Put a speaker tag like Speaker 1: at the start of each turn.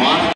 Speaker 1: மாணவ